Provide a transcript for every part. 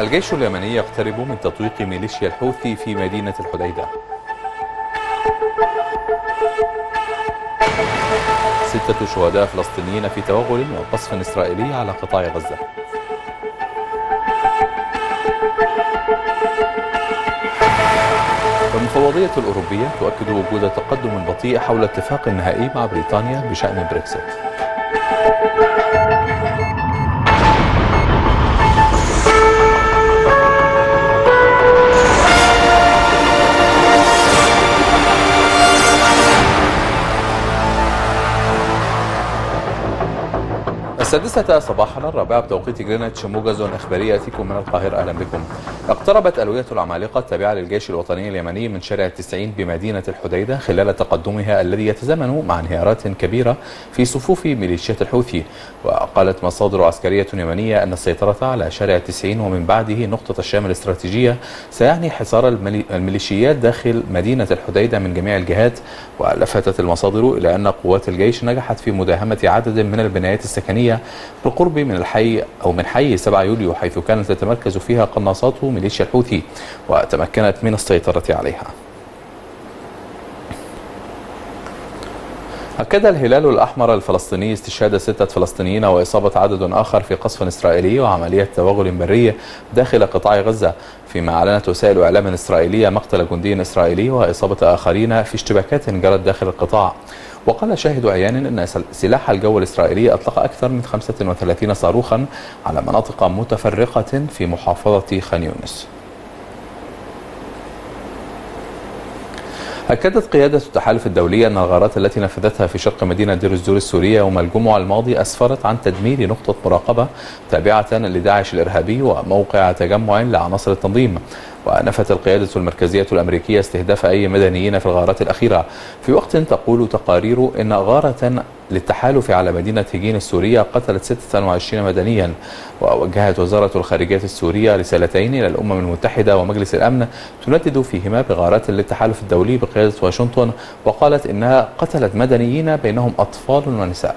الجيش اليمني يقترب من تطويق ميليشيا الحوثي في مدينة الحديدة. ستة شهداء فلسطينيين في توغل وقصف إسرائيلي على قطاع غزة. والمفوضية الأوروبية تؤكد وجود تقدم بطيء حول اتفاق نهائي مع بريطانيا بشأن بريكسيت. السادسة صباحا الرابعة بتوقيت جرينتش موجز إخباري يأتيكم من القاهرة. أهلا بكم. اقتربت ألوية العمالقة التابعة للجيش الوطني اليمني من شارع التسعين بمدينة الحديدة خلال تقدمها الذي يتزامن مع انهيارات كبيرة في صفوف ميليشيات الحوثي. وقالت مصادر عسكرية يمنية أن السيطرة على شارع التسعين ومن بعده نقطة الشام الاستراتيجية سيعني حصار الميليشيات داخل مدينة الحديدة من جميع الجهات. ولفتت المصادر إلى أن قوات الجيش نجحت في مداهمة عدد من البنايات السكنية بالقرب من الحي أو من حي 7 يوليو حيث كانت تتمركز فيها قناصات ميليشيا الحوثي وتمكنت من السيطرة عليها. أكد الهلال الأحمر الفلسطيني استشهاد ستة فلسطينيين وإصابة عدد آخر في قصف إسرائيلي وعملية توغل برية داخل قطاع غزة فيما أعلنت وسائل إعلام إسرائيلية مقتل جندي إسرائيلي وإصابة آخرين في اشتباكات جرت داخل القطاع. وقال شاهد عيان أن سلاح الجو الإسرائيلي أطلق أكثر من 35 صاروخا على مناطق متفرقة في محافظة خان يونس. أكدت قيادة التحالف الدولي أن الغارات التي نفذتها في شرق مدينة دير الزور السورية يوم الجمعة الماضي أسفرت عن تدمير نقطة مراقبة تابعة لداعش الإرهابي وموقع تجمع لعناصر التنظيم. ونفت القيادة المركزية الأمريكية استهداف أي مدنيين في الغارات الأخيرة. في وقت تقول تقارير إن غارة للتحالف على مدينة هجين السورية قتلت 26 مدنيا ووجهت وزارة الخارجية السورية رسالتين إلى الأمم المتحدة ومجلس الأمن تندد فيهما بغارات للتحالف الدولي بقيادة واشنطن وقالت إنها قتلت مدنيين بينهم أطفال ونساء.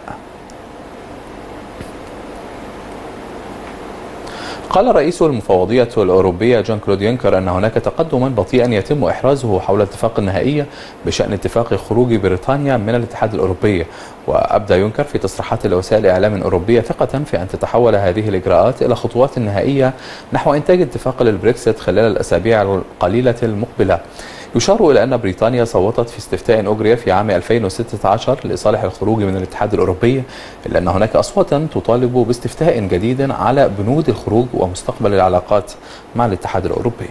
قال رئيس المفوضية الأوروبية جون كلود يونكر أن هناك تقدما بطيئا يتم إحرازه حول اتفاق النهائية بشأن اتفاق خروج بريطانيا من الاتحاد الأوروبي. وأبدى يونكر في تصريحات لوسائل إعلام أوروبية ثقة في أن تتحول هذه الإجراءات إلى خطوات نهائية نحو إنتاج اتفاق للبريكسيت خلال الأسابيع القليلة المقبلة. يشار إلى أن بريطانيا صوتت في استفتاء أجري في عام 2016 لصالح الخروج من الاتحاد الأوروبي إلا أن هناك أصواتا تطالب باستفتاء جديد على بنود الخروج ومستقبل العلاقات مع الاتحاد الأوروبي.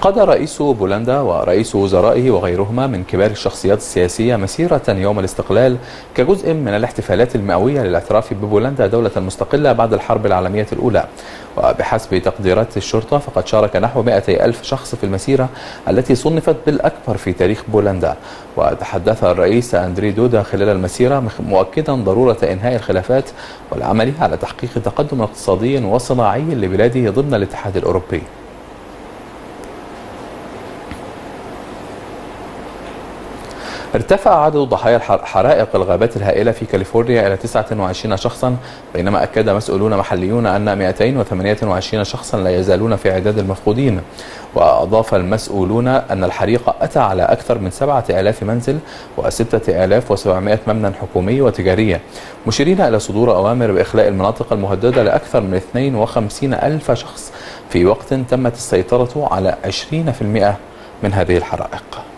قاد رئيس بولندا ورئيس وزرائه وغيرهما من كبار الشخصيات السياسية مسيرة يوم الاستقلال كجزء من الاحتفالات المئوية للاعتراف ببولندا دولة مستقلة بعد الحرب العالمية الأولى. وبحسب تقديرات الشرطة فقد شارك نحو 200 ألف شخص في المسيرة التي صنفت بالأكبر في تاريخ بولندا. وتحدث الرئيس أندري دودا خلال المسيرة مؤكدا ضرورة إنهاء الخلافات والعمل على تحقيق تقدم اقتصادي وصناعي لبلاده ضمن الاتحاد الأوروبي. ارتفع عدد ضحايا حرائق الغابات الهائلة في كاليفورنيا إلى 29 شخصا بينما أكد مسؤولون محليون أن 228 شخصا لا يزالون في عداد المفقودين. وأضاف المسؤولون أن الحريق أتى على أكثر من 7000 منزل و6700 مبنى حكومي وتجارية مشيرين إلى صدور أوامر بإخلاء المناطق المهددة لأكثر من 52 ألف شخص في وقت تمت السيطرة على 20% من هذه الحرائق.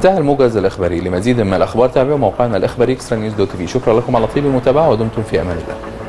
انتهى الموجز الإخباري. لمزيد من الأخبار تابعوا موقعنا الإخباري إكسترا نيوز دوت في. شكرا لكم على طيب المتابعة ودمتم في أمان الله.